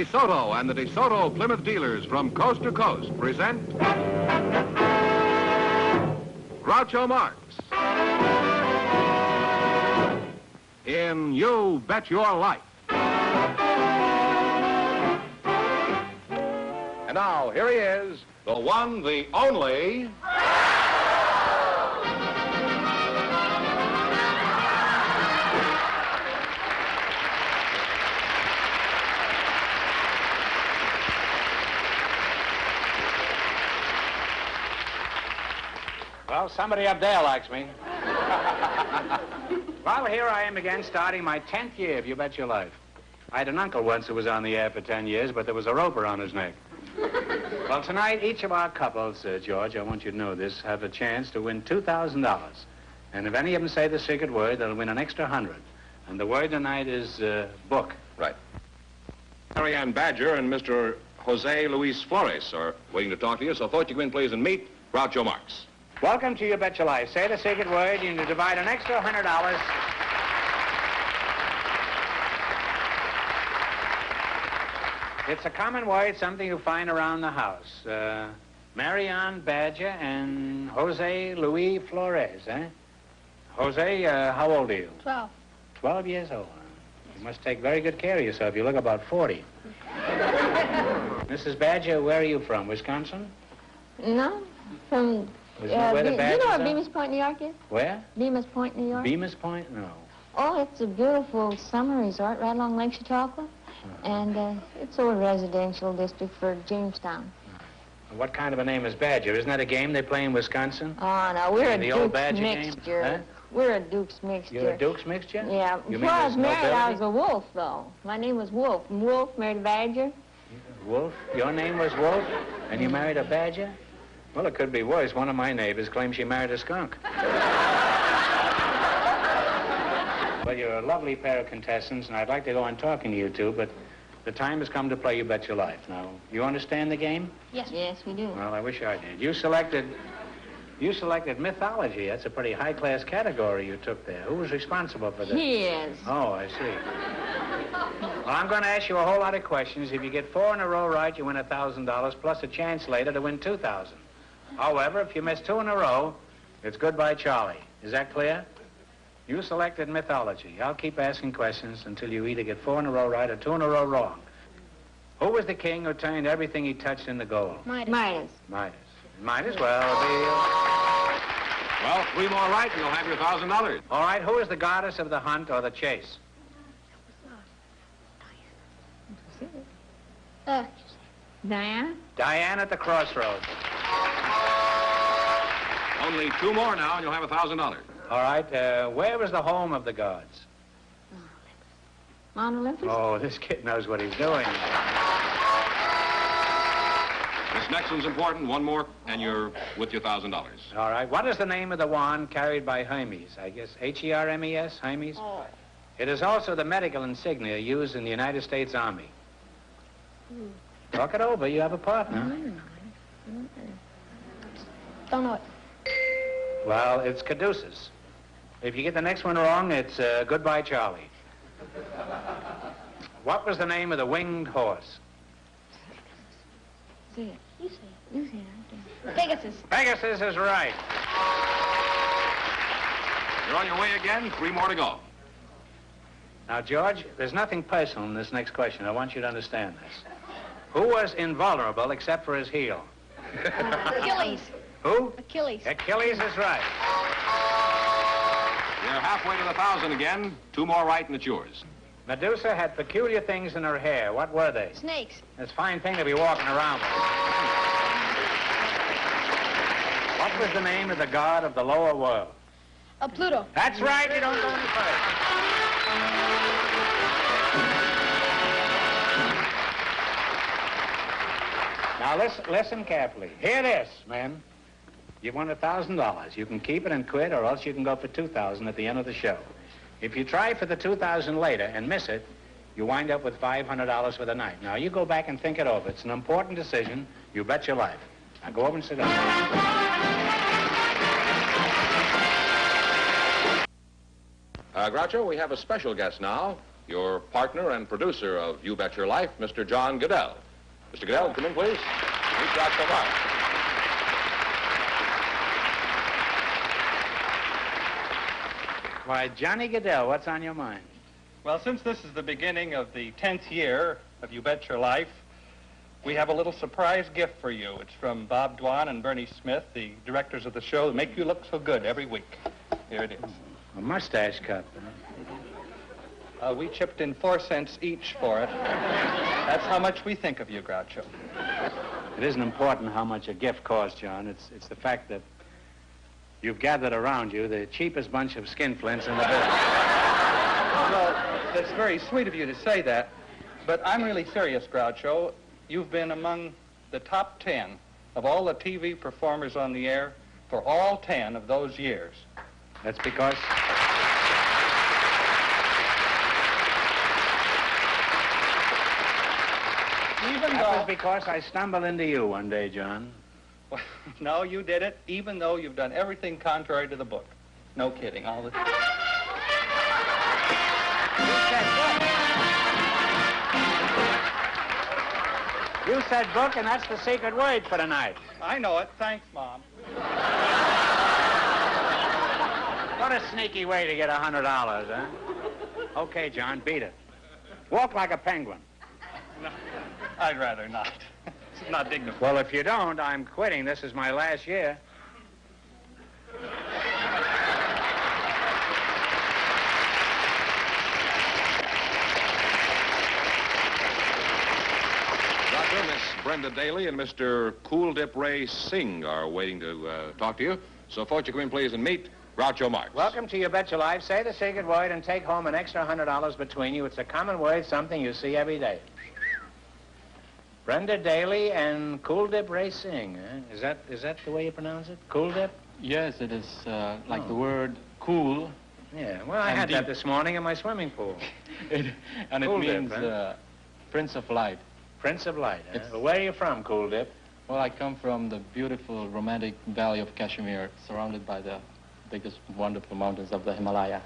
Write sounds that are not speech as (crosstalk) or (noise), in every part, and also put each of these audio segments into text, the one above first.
DeSoto and the DeSoto Plymouth dealers from coast to coast present Groucho Marx in You Bet Your Life. And now, here he is, the one, the only. Well, somebody up there likes me. (laughs) well, here I am again, starting my 10th year if You Bet Your Life. I had an uncle once who was on the air for 10 years, but there was a rope around his neck. (laughs) well, tonight, each of our couples, uh, George, I want you to know this, have a chance to win $2,000. And if any of them say the secret word, they'll win an extra 100 And the word tonight is uh, book. Right. Mary Ann Badger and Mr. Jose Luis Flores are waiting to talk to you, so thought you'd come in, please, and meet Groucho Marx. Welcome to You Bet Your Life. Say the secret word, and you divide an extra $100. It's a common word, something you find around the house. Uh, Marianne Badger and Jose Luis Flores, eh? Jose, uh, how old are you? Twelve. Twelve years old. You must take very good care of yourself. You look about 40. (laughs) Mrs. Badger, where are you from? Wisconsin? No, from. Isn't that where the Be- you know where? Bemus Point, New York is? Where? Bemus Point, New York. Bemus Point? No. Oh, it's a beautiful summer resort right along Lake Chautauqua, and uh, it's a residential district for Jamestown. What kind of a name is Badger? Isn't that a game they play in Wisconsin? Oh no, we're The a Duke's Badger mixture. Huh? We're a Duke's mixture. You're a Duke's mixture? Yeah. You Before I was married, I was a wolf, though. My name was Wolf. And Wolf married a Badger. Wolf? Your name was Wolf? And you married a badger? Well, it could be worse. One of my neighbors claims she married a skunk. well, you're a lovely pair of contestants, and I'd like to go on talking to you two, but the time has come to play You Bet Your Life. Now, you understand the game? Yes. Yes, we do. Well, I wish I did. You selected... You selected mythology. That's a pretty high-class category you took there. Who was responsible for that? He is. Oh, I see. Well, I'm going to ask you a whole lot of questions. If you get four in a row right, you win a $1,000, plus a chance later to win 2000 However, if you miss two in a row, it's goodbye, Charlie. Is that clear? You selected mythology. I'll keep asking questions until you either get four in a row right or two in a row wrong. Who was the king who turned everything he touched into gold? Midas. Midas. Midas. Might as well be... Well, three more right, and you'll have your thousand dollars. All right, who is the goddess of the hunt or the chase? That was not Diane. Uh, Diana? Diane at the crossroads. Only two more now, and you'll have a thousand dollars. All right, uh, where was the home of the gods? Mount Olympus? Oh, this kid knows what he's doing. This next one's important. One more, and you're with your thousand dollars. All right, what is the name of the wand carried by Hermes? I guess H-E-R-M-E-S, Hermes? Oh. It is also the medical insignia used in the United States Army. Hmm. Talk it over, you have a partner. Hmm. Hmm. Don't know it. Well, it's Caduceus. If you get the next one wrong, it's uh, goodbye, Charlie. What was the name of the winged horse? Say it. You say it. You say it. Pegasus. Pegasus is right. You're on your way again. Three more to go. Now, George, there's nothing personal in this next question. I want you to understand this. Who was invulnerable except for his heel? (laughs) Achilles. Who? Achilles. Achilles is right. You're halfway to the thousand again. Two more right, and it's yours. Medusa had peculiar things in her hair. What were they? Snakes. It's a fine thing to be walking around with. What was the name of the god of the lower world? Uh, Pluto. That's right. You don't go any further. Now listen, listen carefully. Hear this, men. You won a thousand dollars. You can keep it and quit, or else you can go for two thousand at the end of the show. If you try for the two thousand later and miss it, you wind up with five hundred dollars for the night. Now you go back and think it over. It's an important decision. You bet your life. Now go over and sit down. Uh, Groucho, we have a special guest now. your partner and producer of You Bet Your Life, Mr. John Guedel. Mr. Guedel, come in, please. Meet Groucho Marx. Why, Johnny Guedel, what's on your mind? Well, since this is the beginning of the 10th year of You Bet Your Life, we have a little surprise gift for you. It's from Bob Dwan and Bernie Smith, the directors of the show that make you look so good every week. Here it is. A mustache cut. Uh, we chipped in four cents each for it. That's how much we think of you, Groucho. It isn't important how much a gift costs, John. It's, it's the fact that you've gathered around you the cheapest bunch of skinflints in the business. Well, that's very sweet of you to say that, but I'm really serious, Groucho. You've been among the top 10 of all the TV performers on the air for all 10 of those years. That's because... Even That was because I stumbled into you one day, John. (laughs) no, you did it, even though you've done everything contrary to the book. No kidding. All the... You said book, and that's the secret word for tonight. I know it. Thanks, Mom. What a sneaky way to get a hundred dollars, huh? Okay, John, beat it. Walk like a penguin. No, (laughs) I'd rather not. It's not dignified. Well, if you don't, I'm quitting. This is my last year. Doctor, Miss Brenda Daly and Mr. Cool Dip Ray Singh are waiting to uh, talk to you. So, folks, you come in, please, and meet Groucho Marx. Welcome to your Bet Your Life. Say the secret word and take home an extra hundred dollars between you. It's a common word, something you see every day. Brenda Daly and Cool Dip Racing. Huh? Is that is that the way you pronounce it? Cool Dip? Yes, it is uh, like Oh. the word cool, Yeah. Well, I had that this morning in my swimming pool. (laughs) it, and Cool it dip, means huh? uh, Prince of Light. Prince of Light. Huh? Well, where are you from, Cool Dip? Well, I come from the beautiful, romantic valley of Kashmir, surrounded by the biggest, wonderful mountains of the Himalaya.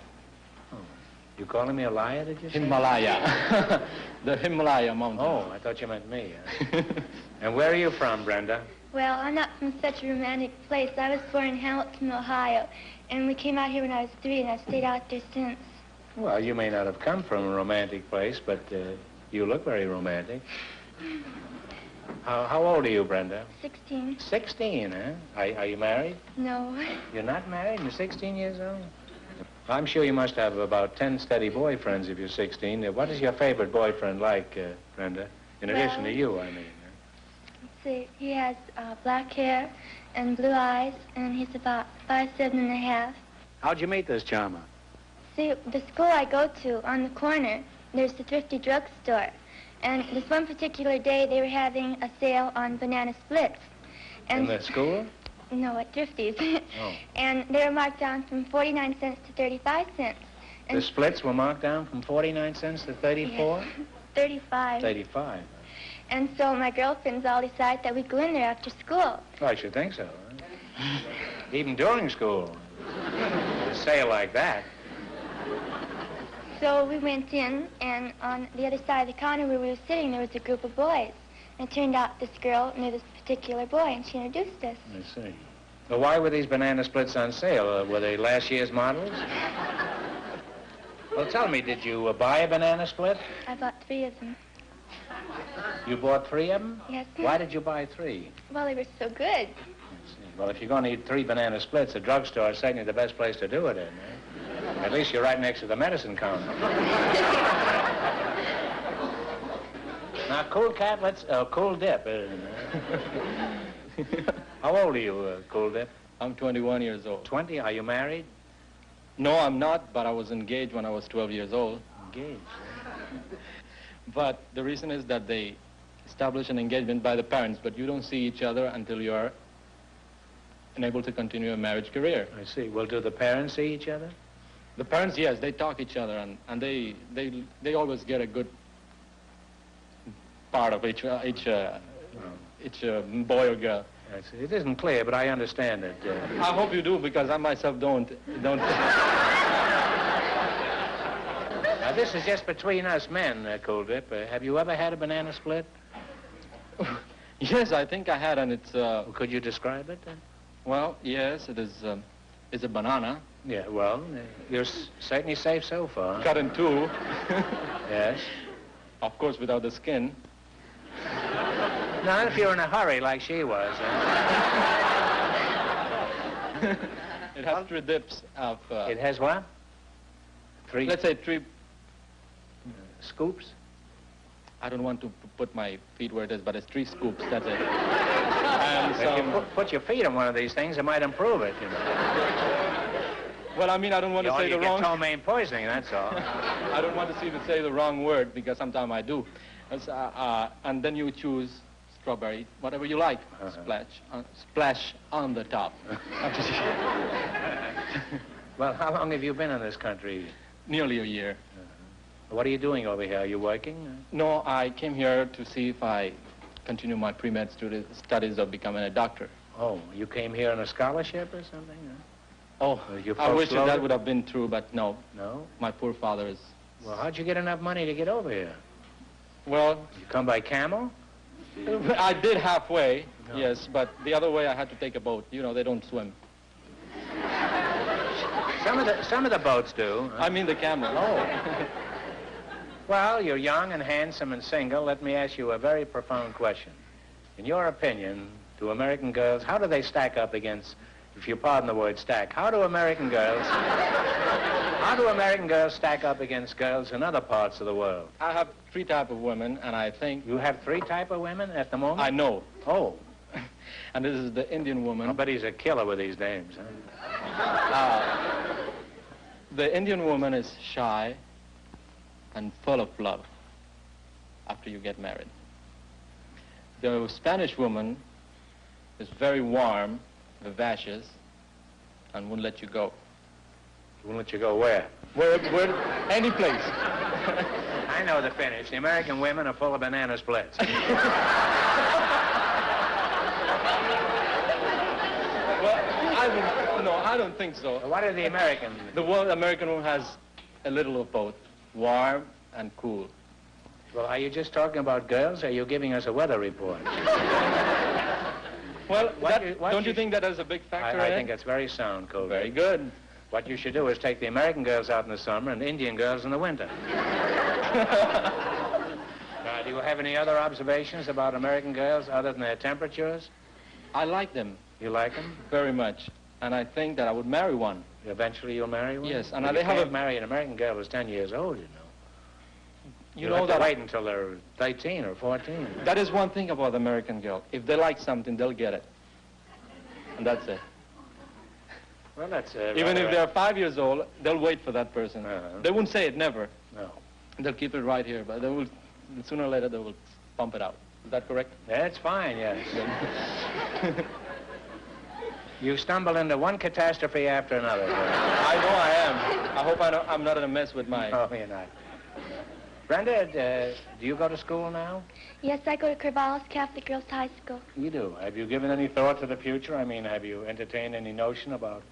You calling me a liar? Did you say? Himalaya. (laughs) the Himalaya mountains. Oh, I thought you meant me. huh? (laughs) and where are you from, Brenda? Well, I'm not from such a romantic place. I was born in Hamilton, Ohio, and we came out here when I was three, and I've stayed out there since. Well, you may not have come from a romantic place, but uh, you look very romantic. How, how old are you, Brenda? 16? 16, huh? Are, are you married? No. You're not married? You're 16 years old? I'm sure you must have about 10 steady boyfriends if you're 16. Uh, What is your favorite boyfriend like, uh, Brenda? In addition to you, I mean. Let's see, he has uh, black hair and blue eyes, and he's about five seven and a half. How'd you meet this charmer? See, the school I go to, on the corner, there's the thrifty drugstore. And this one particular day, they were having a sale on banana splits. In And the school? No, at Thrifty's. (laughs) Oh. And they were marked down from 49 cents to 35 cents. The splits were marked down from 49 cents to 34? (laughs) 35. 35. And so my girlfriends all decided that we'd go in there after school. Well, I should think so. huh? Even during school. A sale like that. So we went in, and on the other side of the counter where we were sitting, there was a group of boys. And it turned out this girl knew this particular boy, and she introduced us. I see. Well, why were these banana splits on sale? Uh, were they last year's models? (laughs) well, tell me, did you uh, buy a banana split? I bought three of them. You bought three of them? Yes. Why did you buy three? Well, they were so good. Well, if you're going to eat three banana splits, a drugstore is certainly the best place to do it in. Eh? At least you're right next to the medicine counter. (laughs) now, cool cat, let's, uh, cool dip. Uh, (laughs) how old are you, uh, cool dip? I'm 21 years old. 20? Are you married? No, I'm not, but I was engaged when I was 12 years old. Engaged. But the reason is that they establish an engagement by the parents, but you don't see each other until you are unable to continue a marriage career. I see. Well, do the parents see each other? The parents, yes, they talk each other, and, and they, they, they always get a good part of each, uh, each, uh, each uh, boy or girl. See. It isn't clear, but I understand it. Uh, I hope you do, because I myself don't. don't. now, this is just between us men, uh, Cool Dip. Uh, have you ever had a banana split? (laughs) Yes, I think I had, and it's, uh, Could you describe it? well, yes, it is, um, it's a banana Yeah, well, you're s- certainly safe so far. cut in two, (laughs) Yes. of course without the skin. Not if you're in a hurry like she was. uh. (laughs) It has three dips of, uh, It has what? Three let's say three, scoops? I don't want to put my feet where it is, but it's three scoops, that's it. (laughs) And If you some, put, put your feet on one of these things, it might improve it, you know. well, I mean, I don't want to Or say you the get wrong... ptomaine poisoning, that's all. (laughs) I don't want to see to say the wrong word because sometimes I do. Uh, uh, and then you choose strawberry, whatever you like. Uh-huh. Splash, uh, splash on the top. (laughs) well, how long have you been in this country? Nearly a year. What are you doing over here? Are you working? No, I came here to see if I continue my pre-med studi- studies of becoming a doctor. Oh, you came here on a scholarship or something? huh? Oh, Uh, I wish that, that would have been true, but no. No? My poor father is... Well, how'd you get enough money to get over here? Well, You come by camel? I did halfway, No. yes, but the other way I had to take a boat. You know, they don't swim. Some of the some of the boats do. I mean the camel. Oh. (laughs) well, you're young and handsome and single. Let me ask you a very profound question. In your opinion, do American girls, how do they stack up against, if you pardon the word stack, how do American girls, how do American girls stack up against girls in other parts of the world? I have three type of women, and I think You have three type of women at the moment? I know. Oh, (laughs) And this is the Indian woman. I bet he's a killer with these names, huh? Uh, the Indian woman is shy and full of love after you get married. The Spanish woman is very warm, vivacious, and won't let you go. We won't let you go where? Where, where, any place. (laughs) I know the finish. The American women are full of banana splits. (laughs) Well, I don't, no, I don't think so. what are the American? The wo- American woman has a little of both, warm and cool. Well, are you just talking about girls, or are you giving us a weather report? (laughs) Well, that- you- don't you you think that is a big factor I, I think it? that's very sound, Cole. Very good. What you should do is take the American girls out in the summer and Indian girls in the winter. (laughs) Uh, do you have any other observations about American girls other than their temperatures? I like them You like them? very much, and I think that I would marry one. Eventually you'll marry one? Yes, and Well, they you have can't a- marry an American girl who's 10 years old, you know. You You'll know that wait until they're 18 or 14. that is one thing about the American girl. If they like something, they'll get it, and that's it. Well, that's uh, Even rather- if they're five years old, they'll wait for that person. Uh-huh. They won't say it never. No. They'll keep it right here, but they will sooner or later they will pump it out. Is that correct? That's fine, yes. you stumble into one catastrophe after another. I know I am. I hope I don't, I'm not in a mess with my. Oh, you're not. Brenda, uh, do you go to school now? Yes, I go to Corvallis Catholic Girls High School. You do. Have you given any thought to the future? I mean, have you entertained any notion about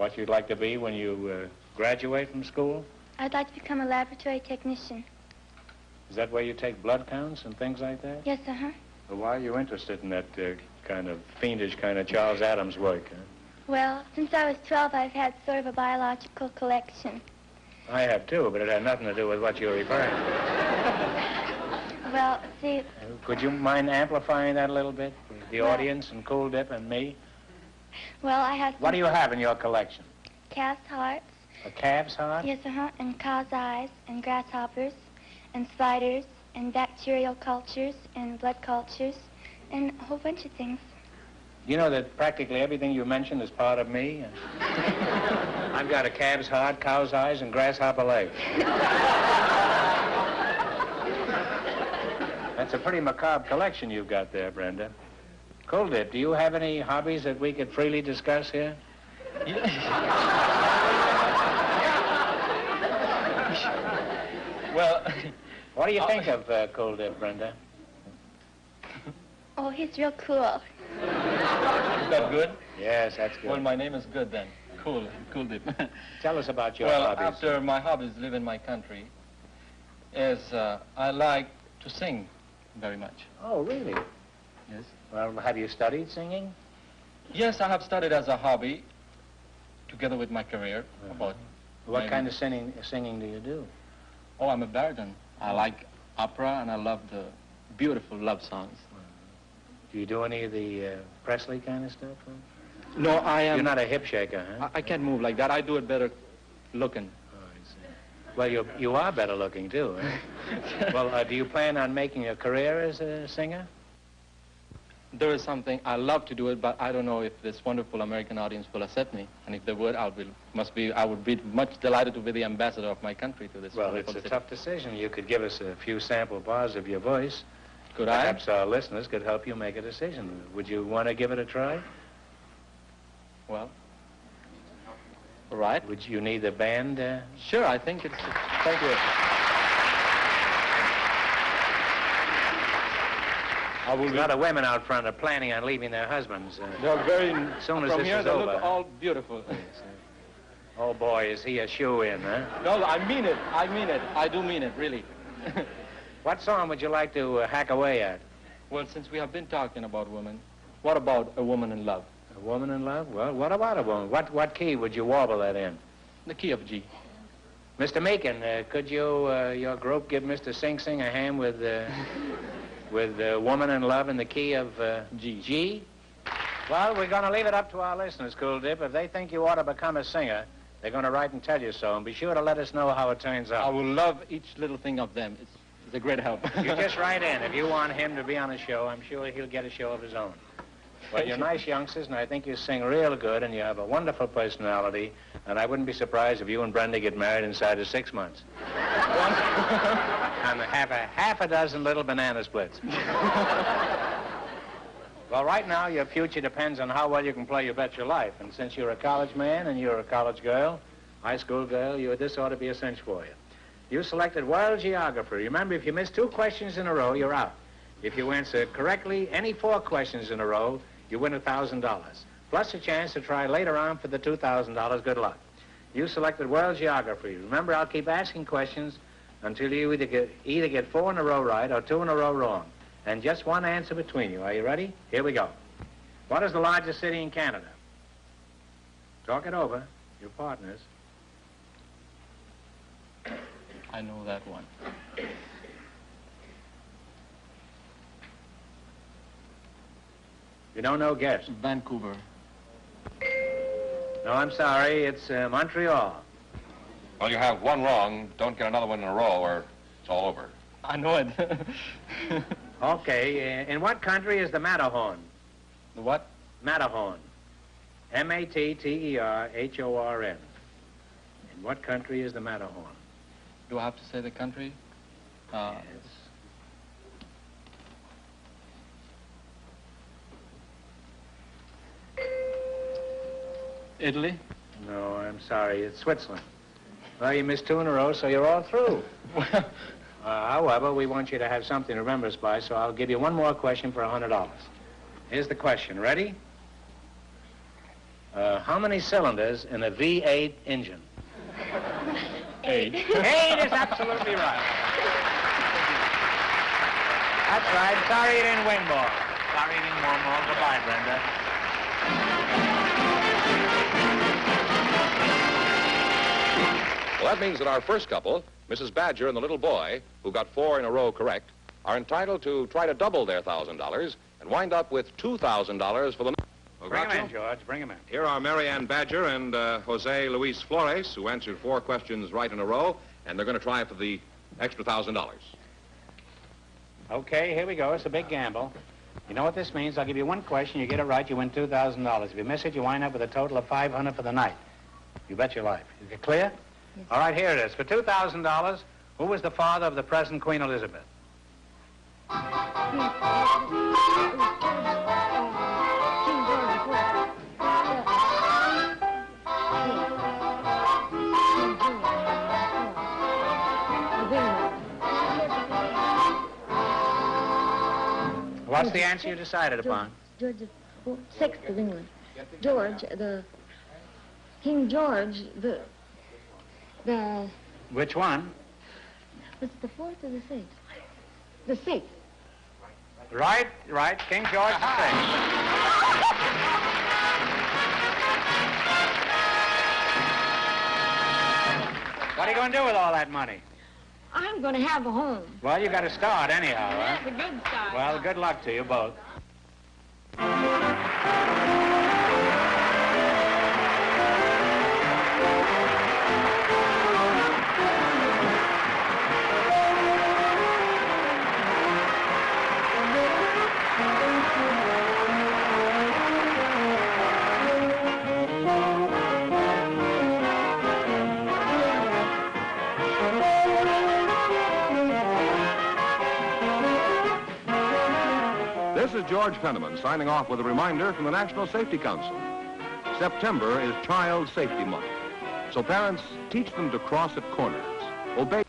what you'd like to be when you uh, graduate from school? I'd like to become a laboratory technician. Is that where you take blood counts and things like that? Yes, uh-huh. Well, why are you interested in that uh, kind of fiendish kind of Charles Addams work? Huh? Well, since I was 12, I've had sort of a biological collection. I have too, but it had nothing to do with what you're referring to. (laughs) Well, see, Could you mind amplifying that a little bit? The Well- audience and Cool Dip and me? Well, I have What do you have in your collection? calf's hearts, A calf's heart? yes, uh-huh, and cow's eyes, and grasshoppers, and spiders, and bacterial cultures, and blood cultures, and a whole bunch of things. You know that practically everything you mentioned is part of me? (laughs) I've got a calf's heart, cow's eyes, and grasshopper legs. (laughs) That's a pretty macabre collection you've got there, Brenda. Cool Dip, do you have any hobbies that we could freely discuss here? Well, What do you think of uh, Cool Dip, Brenda? Oh, he's real cool. is that good? Yes, that's good. Well, my name is good then. Cool, cool dip. (laughs) Tell us about your well, hobbies. after my hobbies, live in my country, Yes, uh, I like to sing very much. Oh, really? Yes. Well, have you studied singing? Yes, I have studied as a hobby together with my career. About What kind of singing, singing do you do? oh, I'm a baritone. I like opera and I love the beautiful love songs. Do you do any of the uh, Presley kind of stuff? huh? No, I am. You're not a hip shaker, huh? I, I can't move like that. I do it better looking. Oh, I see. Well, you you are better looking too. Huh? (laughs) well, uh, do you plan on making a career as a singer? There is something I love to do it, but I don't know if this wonderful American audience will accept me. And if they would, I will must be. I would be much delighted to be the ambassador of my country to this. Well, it's a city. tough decision. You could give us a few sample bars of your voice. Could I? Perhaps our listeners could help you make a decision. Would you want to give it a try? Well. All right. Would you need the band? Uh... Sure, I think it's. Thank you. I will A lot of women out front are planning on leaving their husbands. Uh, They're very. soon as from this here, is they over. look all beautiful. oh boy, is he a shoe in, huh? no, I mean it. I mean it. I do mean it, really. (laughs) What song would you like to uh, hack away at? well, since we have been talking about women, what about a woman in love? A woman in love? Well, what about a woman? What what key would you warble that in? The key of G. Mr. Meakin, uh, could you, uh, your group, give Mr. Sing Sing a hand with, uh, (laughs) with uh, Woman in Love in the key of uh, G. G? Well, we're going to leave it up to our listeners, Cool Dip. If they think you ought to become a singer, they're going to write and tell you so. And be sure to let us know how it turns out. I out. will love each little thing of them. It's, it's a great help. You (laughs) just write in. If you want him to be on a show, I'm sure he'll get a show of his own. Well, you're nice youngsters, and I think you sing real good, and you have a wonderful personality, and I wouldn't be surprised if you and Brenda get married inside of six months. (laughs) (laughs) and have a half a dozen little banana splits. (laughs) well, right now, your future depends on how well you can play You Bet Your Life, and since you're a college man and you're a college girl, high school girl, you, this ought to be a cinch for you. You selected world geography. Remember, if you miss two questions in a row, you're out. If you answer correctly any four questions in a row, you win $1,000, plus a chance to try later on for the $2,000. Good luck. You selected world geography. Remember, I'll keep asking questions until you either get, either get four in a row right or two in a row wrong, and just one answer between you. Are you ready? Here we go. What is the largest city in Canada? Talk it over, your partners. I know that one. You don't know, guess. Vancouver. No, I'm sorry. It's uh, Montreal. Well, you have one wrong. Don't get another one in a row, or it's all over. I know it. (laughs) Okay. uh, In what country is the Matterhorn? the what? Matterhorn. M-A-T-T-E-R-H-O-R-N. In what country is the Matterhorn? Do I have to say the country? Uh, Italy? No, I'm sorry. It's Switzerland. Well, you missed two in a row, so you're all through. Well, Uh, however, we want you to have something to remember us by, so I'll give you one more question for a $100. Here's the question. Ready? Uh, how many cylinders in a V8 engine? eight. Eight is absolutely right. That's right. Sorry you didn't win more. Sorry you didn't win more. Goodbye, Brenda. Well, that means that our first couple, Mrs. Badger and the little boy, who got four in a row correct, are entitled to try to double their $1,000 and wind up with $2,000 for the... Well, Bring him in, George. Bring him in. Here are Marianne Badger and uh, Jose Luis Flores, who answered four questions right in a row, and they're going to try for the extra thousand dollars. Okay, here we go. It's a big gamble. You know what this means? I'll give you one question. You get it right, you win $2,000. If you miss it, you wind up with a total of 500 for the night. You bet your life. Is it clear? Yes. All right, here it is. For $2,000, who was the father of the present Queen Elizabeth? What's the answer you decided upon? George the oh, sixth of England. George, the King George, the the Which one? Was it the fourth or the sixth? The sixth. Right, right. King George VI. What are you going to do with all that money? I'm going to have a home. Well, you got to start anyhow, huh? That's a good start. Well, good luck to you both. This is George Fenneman signing off with a reminder from the National Safety Council. September is Child Safety Month. So parents, teach them to cross at corners, obey